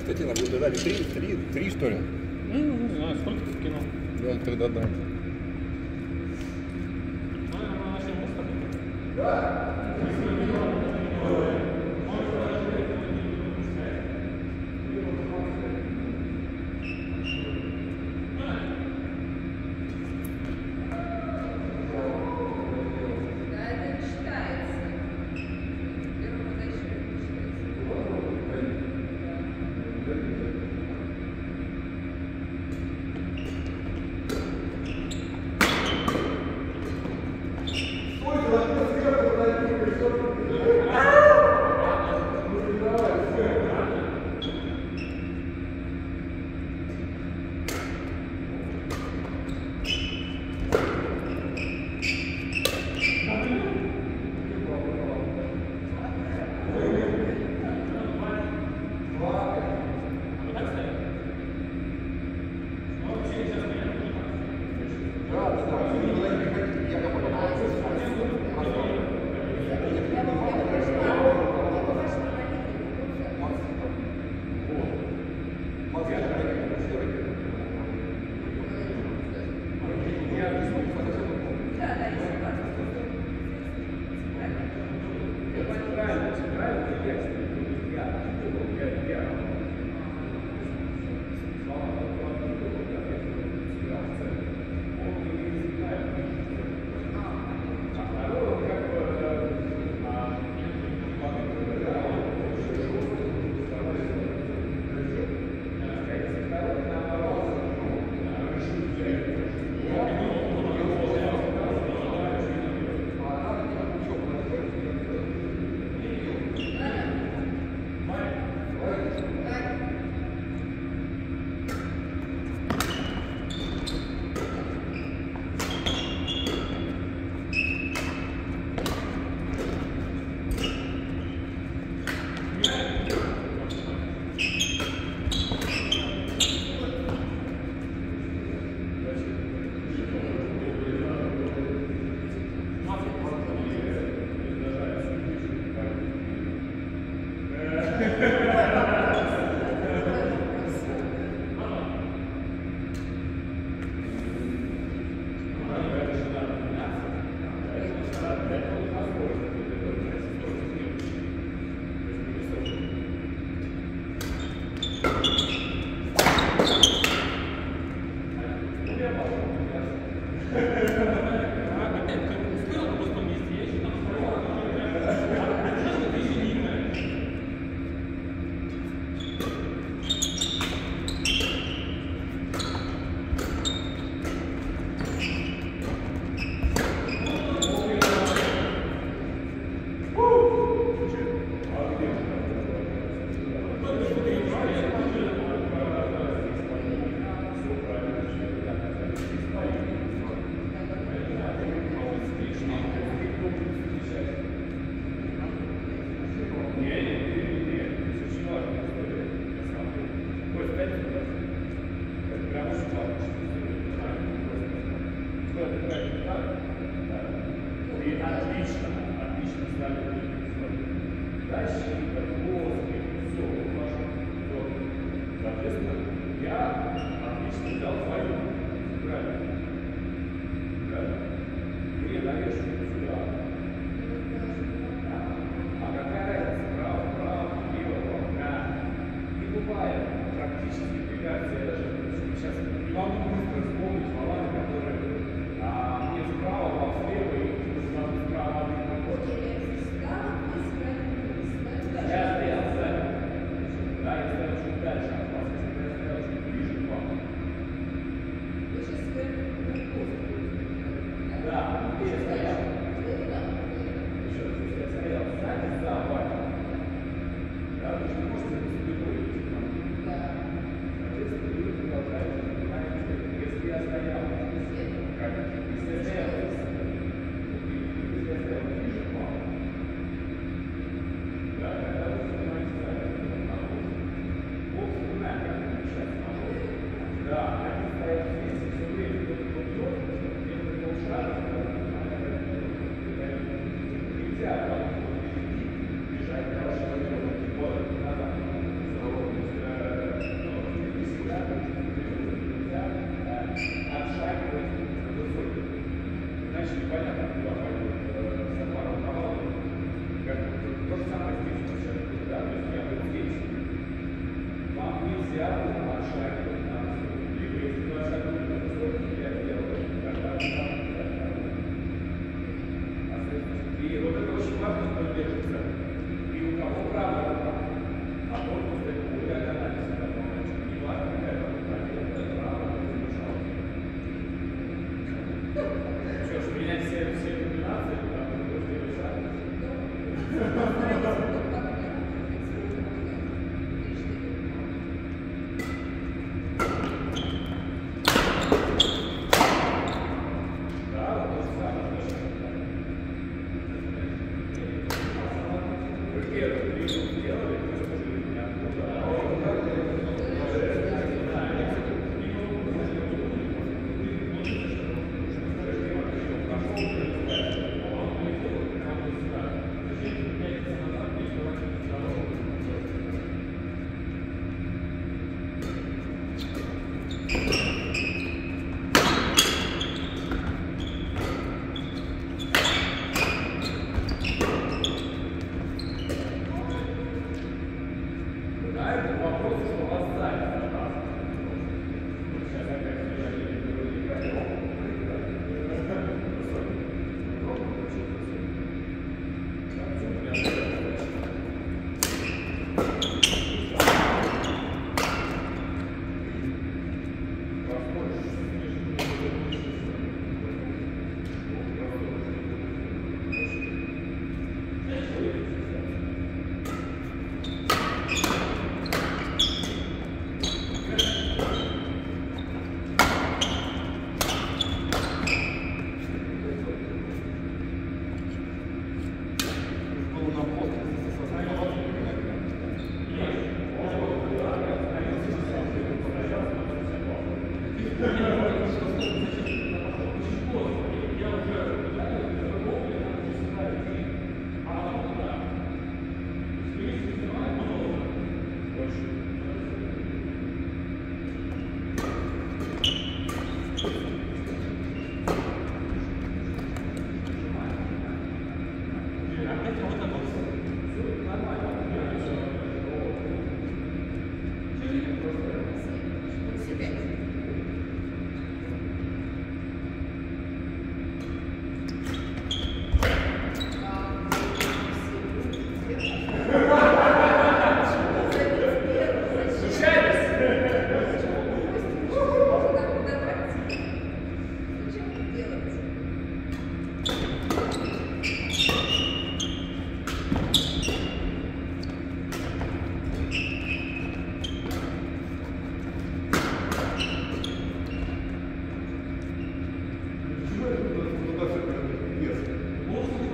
кстати, на Блэдали три, три, три что ли? Ну, не знаю, сколько ты кинул? Ну, тогда да. Тобой. Да,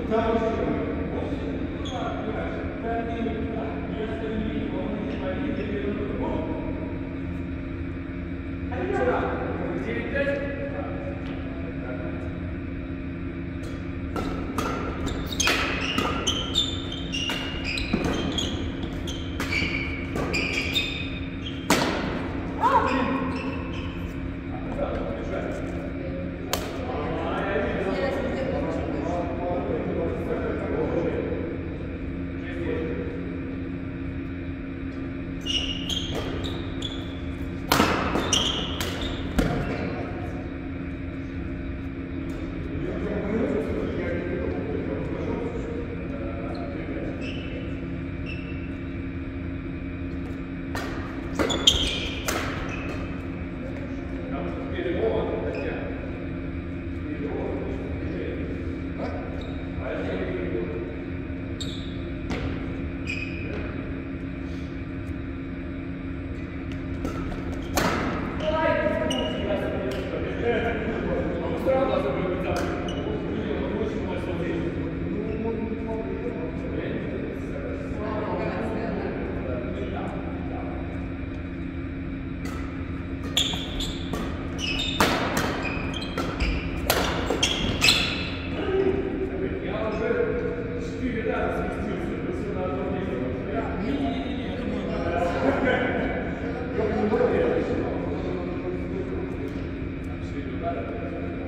Come C'est le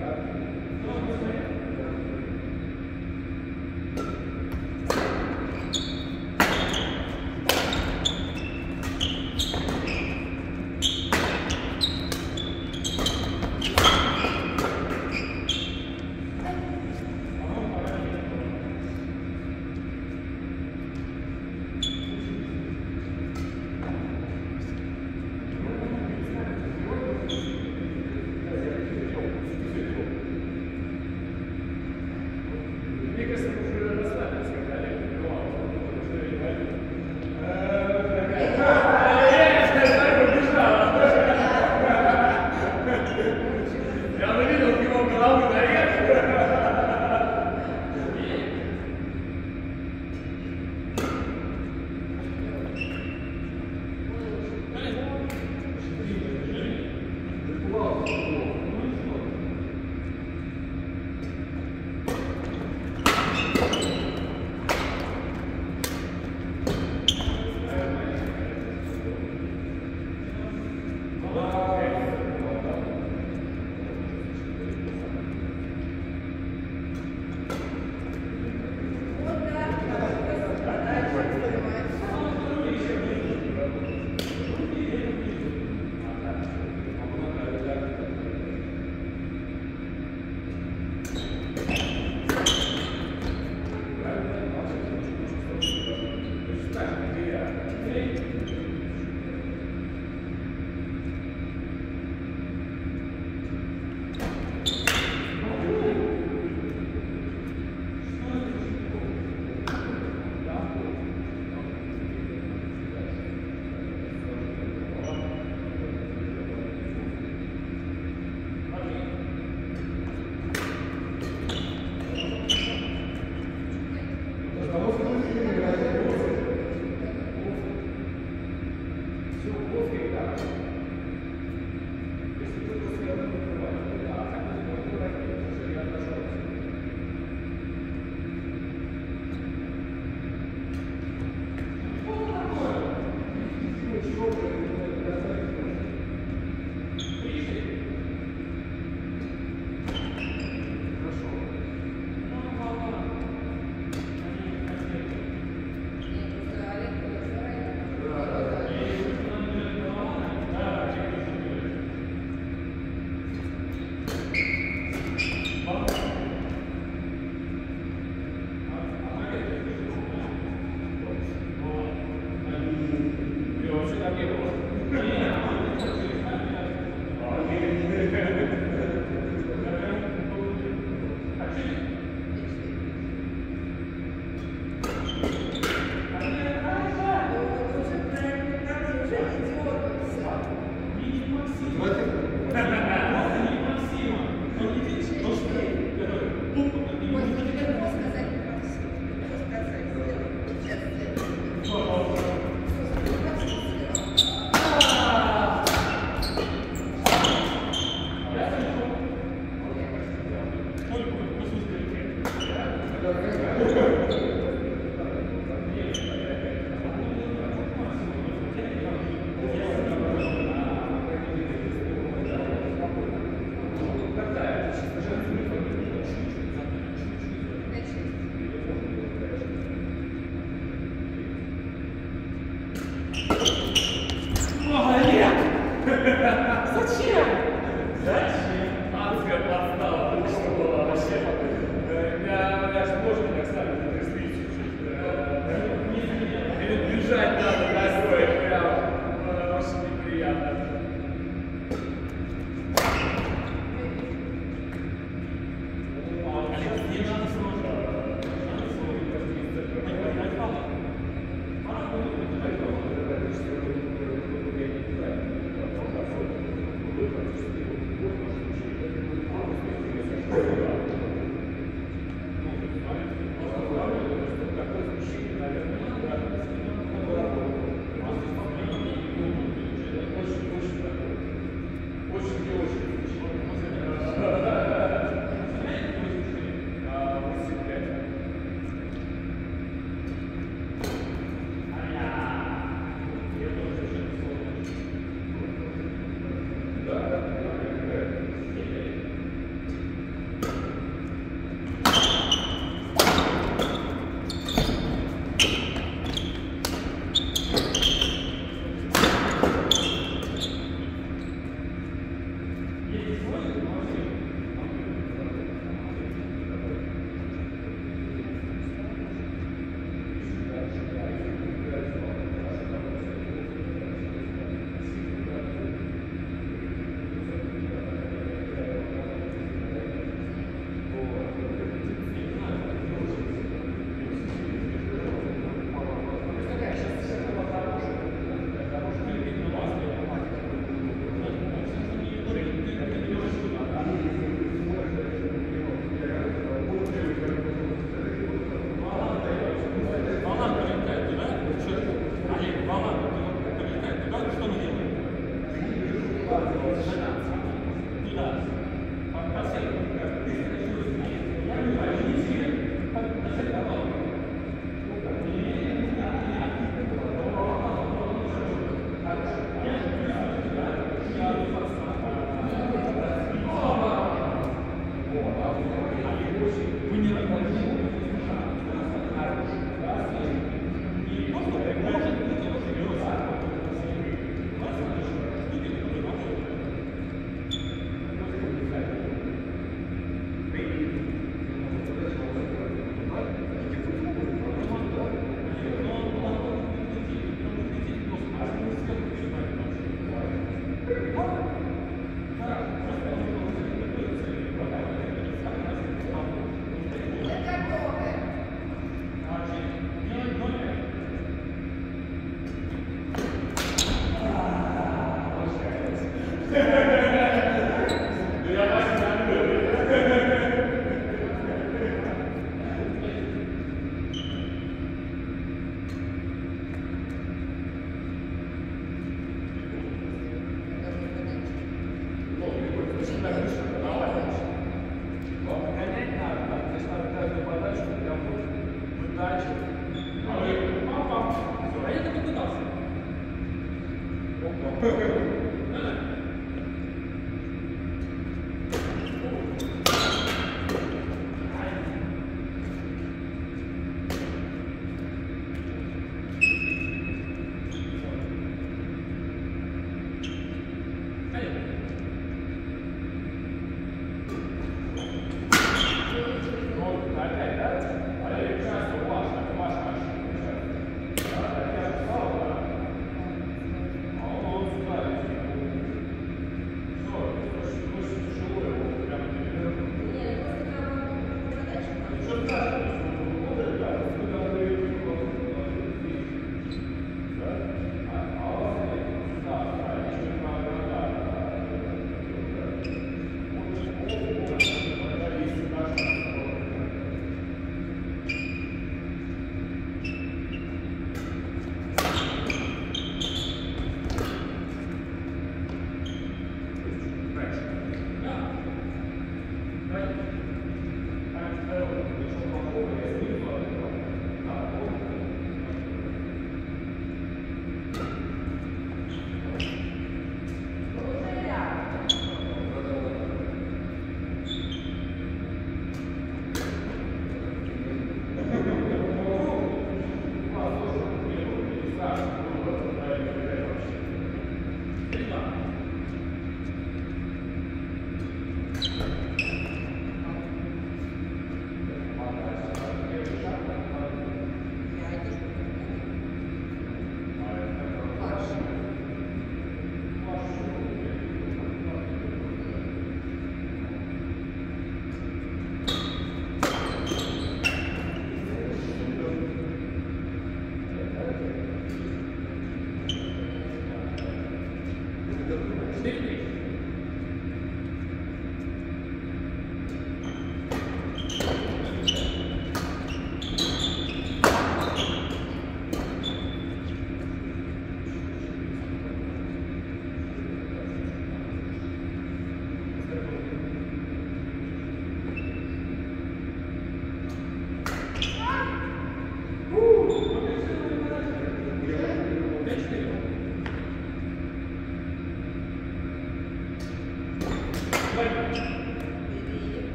Obrigado.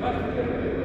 Хотя сейчас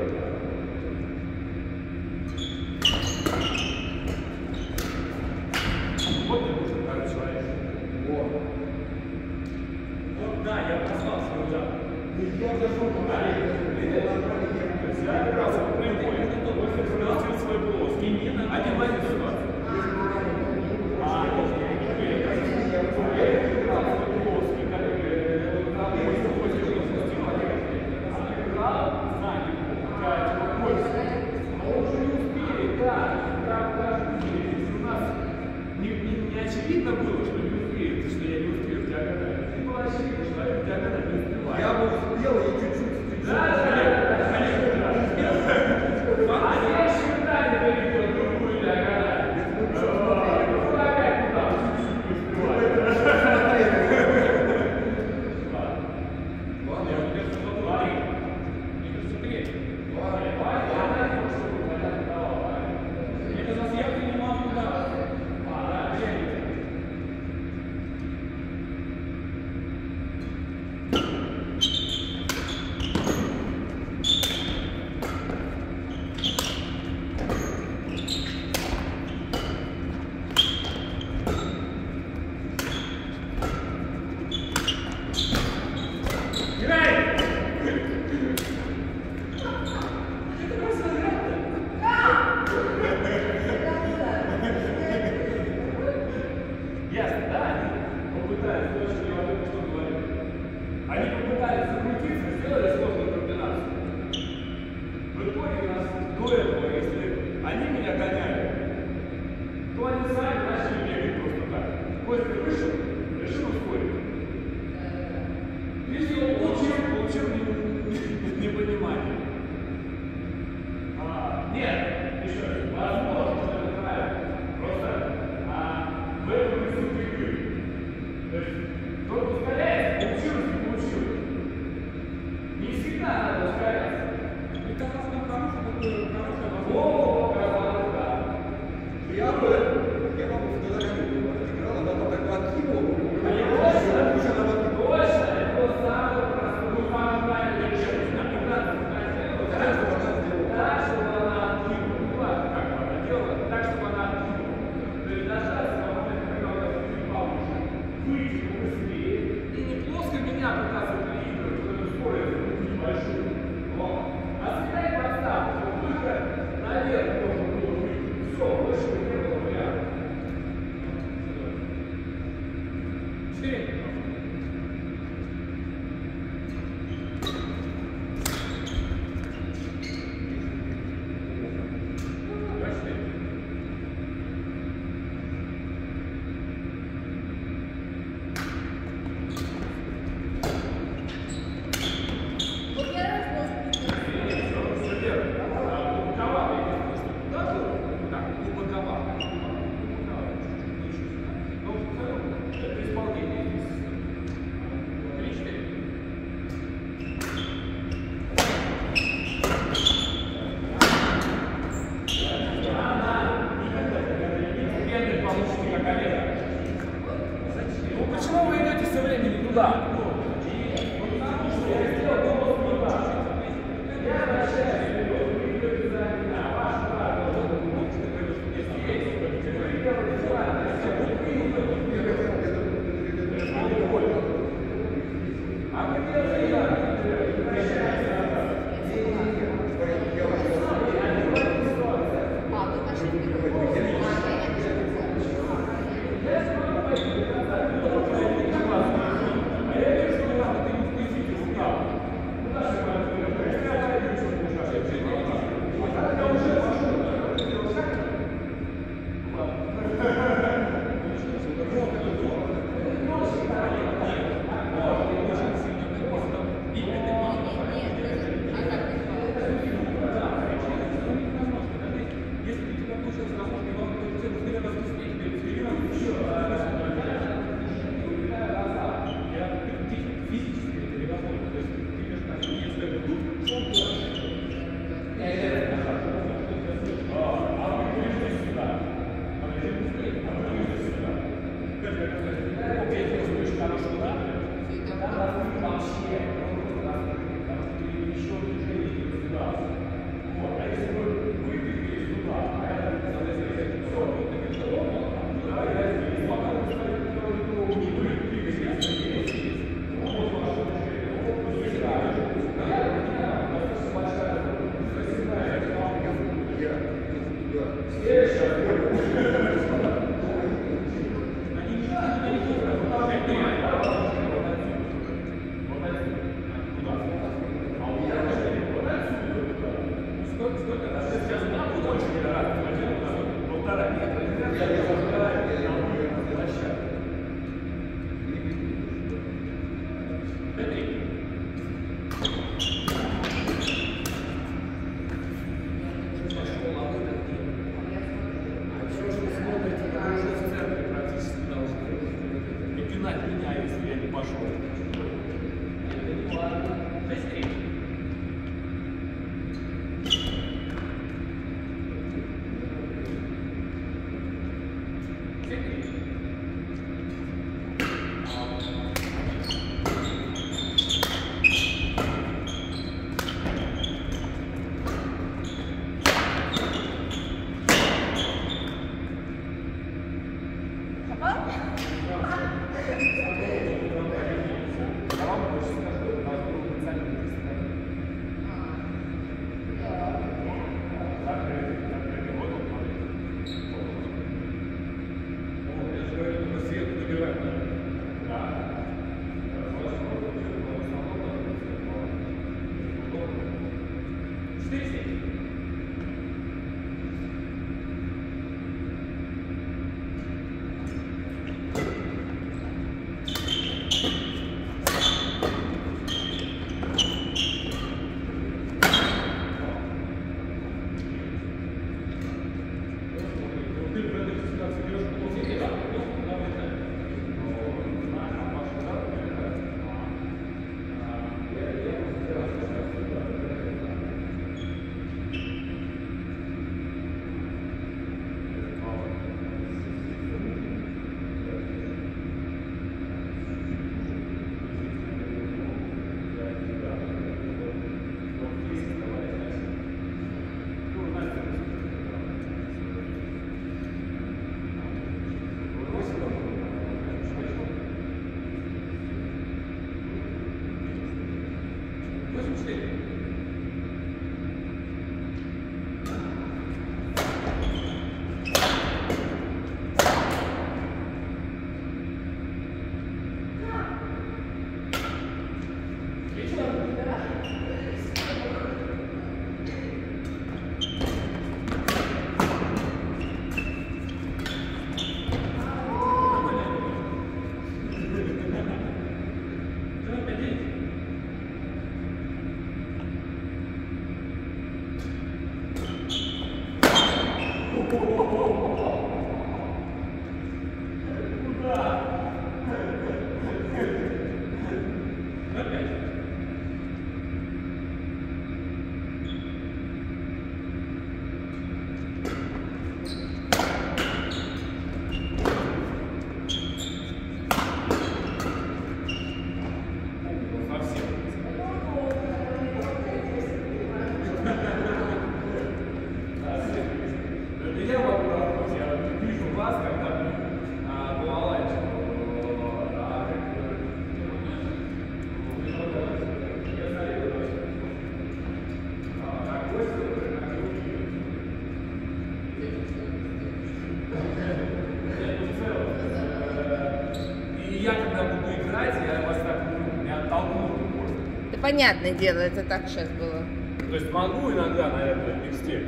понятное дело, это так сейчас было. То есть могу иногда, наверное, микстер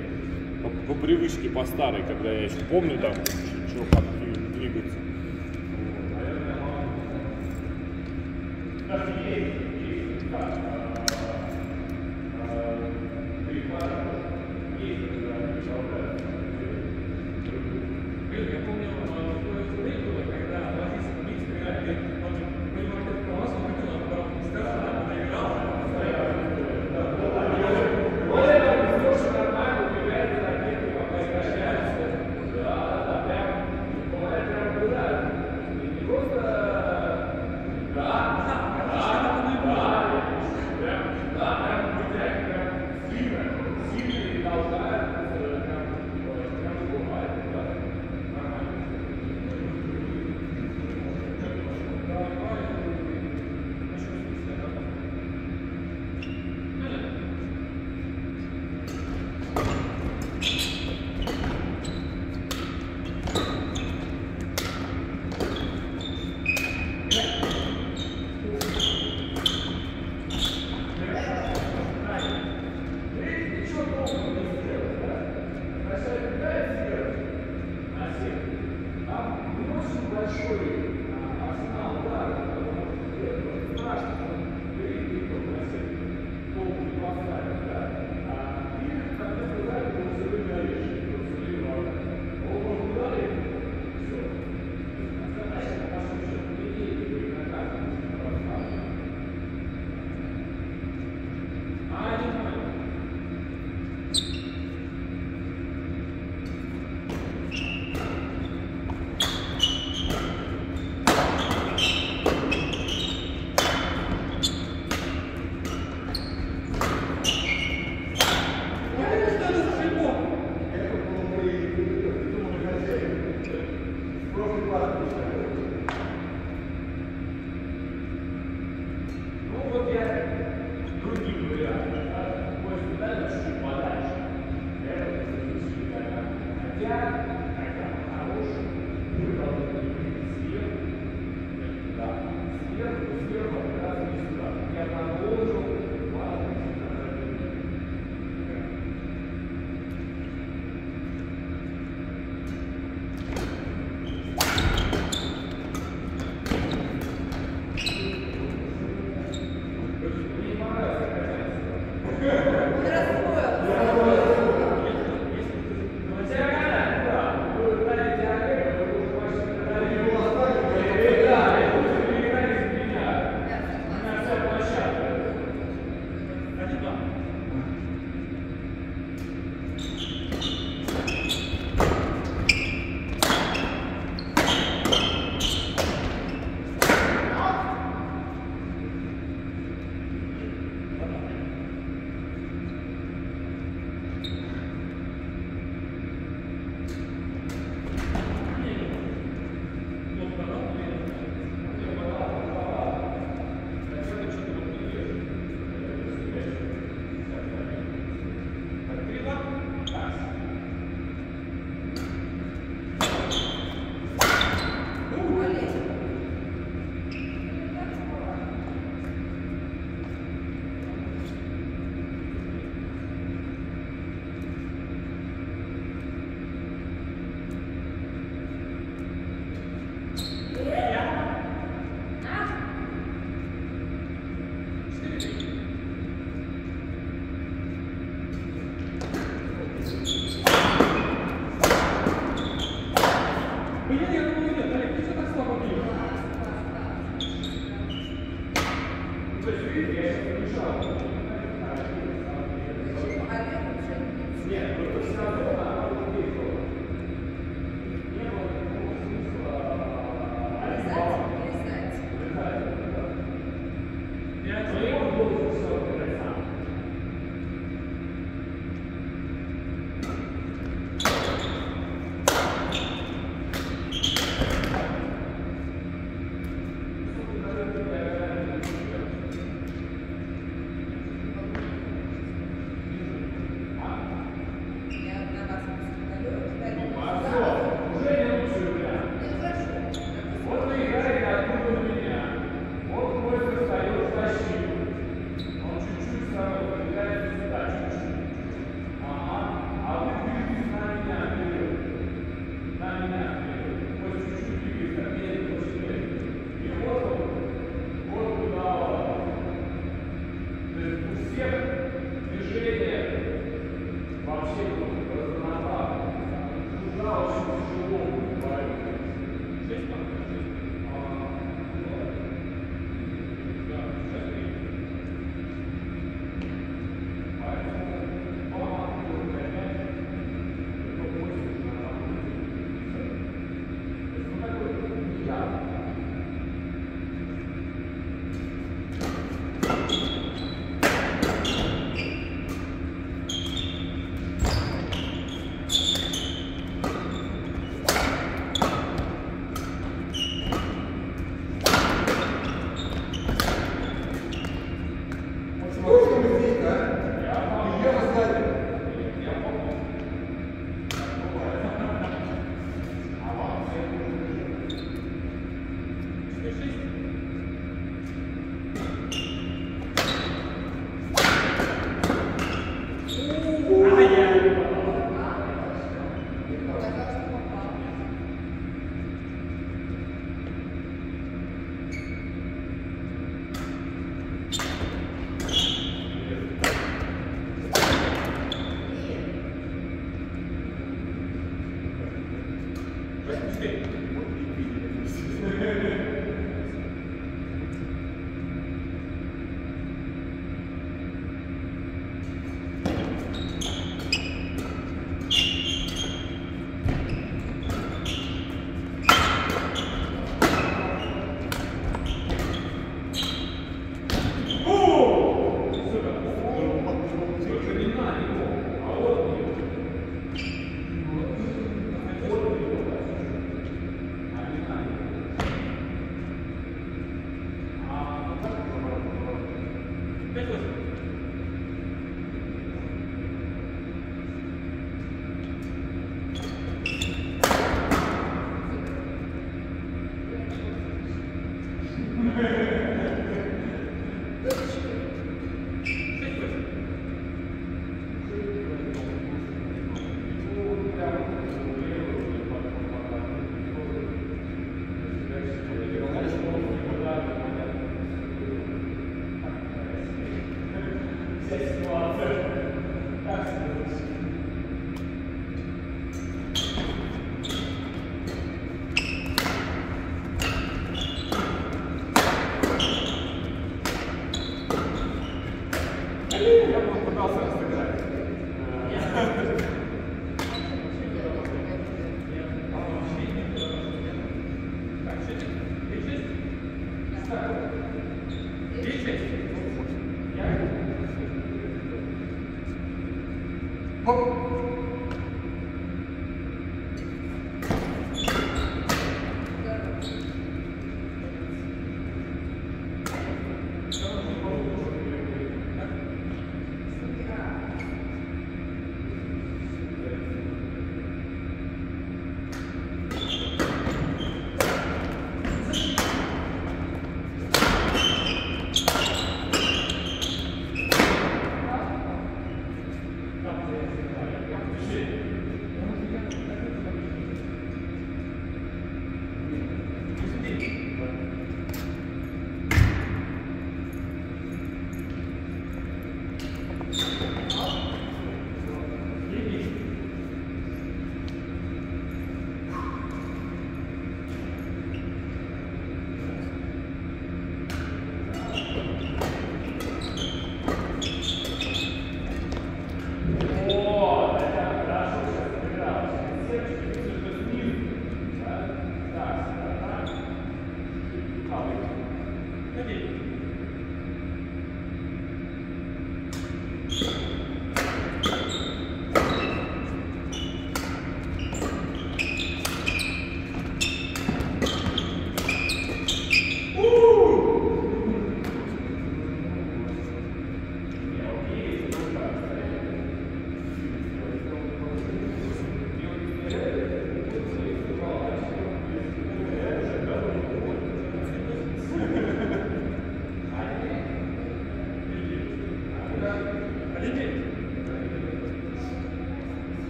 по, по привычке, по старой, когда я еще помню там